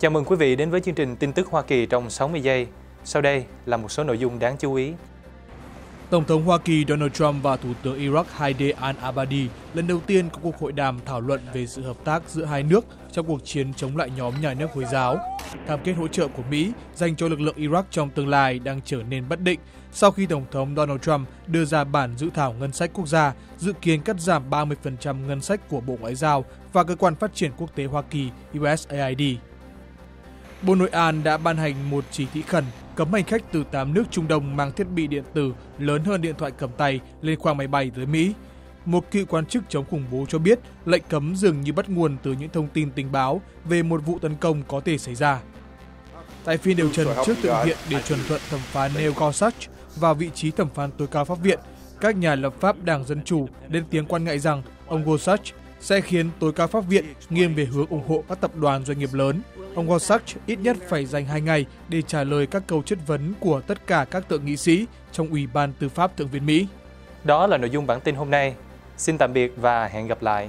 Chào mừng quý vị đến với chương trình tin tức Hoa Kỳ trong 60 giây. Sau đây là một số nội dung đáng chú ý. Tổng thống Hoa Kỳ Donald Trump và Thủ tướng Iraq Haider al-Abadi lần đầu tiên có cuộc hội đàm thảo luận về sự hợp tác giữa hai nước trong cuộc chiến chống lại nhóm nhà nước Hồi giáo. Cam kết hỗ trợ của Mỹ dành cho lực lượng Iraq trong tương lai đang trở nên bất định sau khi Tổng thống Donald Trump đưa ra bản dự thảo ngân sách quốc gia, dự kiến cắt giảm 30% ngân sách của Bộ Ngoại giao và Cơ quan Phát triển Quốc tế Hoa Kỳ USAID. Bộ Nội an đã ban hành một chỉ thị khẩn cấm hành khách từ 8 nước Trung Đông mang thiết bị điện tử lớn hơn điện thoại cầm tay lên khoang máy bay tới Mỹ. Một cựu quan chức chống khủng bố cho biết lệnh cấm dường như bắt nguồn từ những thông tin tình báo về một vụ tấn công có thể xảy ra. Tại phiên điều trần trước thượng viện để chuẩn thuận thẩm phán Neil Gorsuch vào vị trí thẩm phán tối cao pháp viện, các nhà lập pháp Đảng Dân Chủ lên tiếng quan ngại rằng ông Gorsuch sẽ khiến tối cao pháp viện nghiêng về hướng ủng hộ các tập đoàn doanh nghiệp lớn Ông Gorsuch ít nhất phải dành 2 ngày để trả lời các câu chất vấn của tất cả các tượng nghị sĩ trong Ủy ban Tư pháp Thượng viện Mỹ. Đó là nội dung bản tin hôm nay. Xin tạm biệt và hẹn gặp lại.